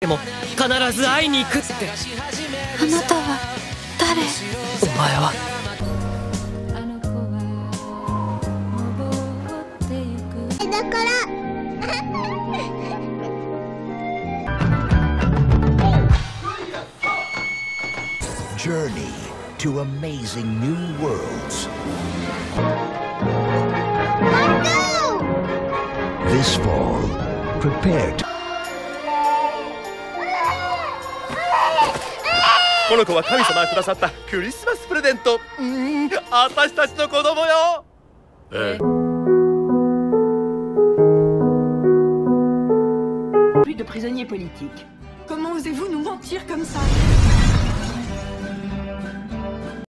でも必ず会いに行くってあなたは誰お前はだから Journey to amazing new worlds. This fall, prepare to この子は神様がくださったクリスマスプレゼントうーん私たちの子供よえ plus de prisonniers politiques. Comment osez-vous nous mentir comme ça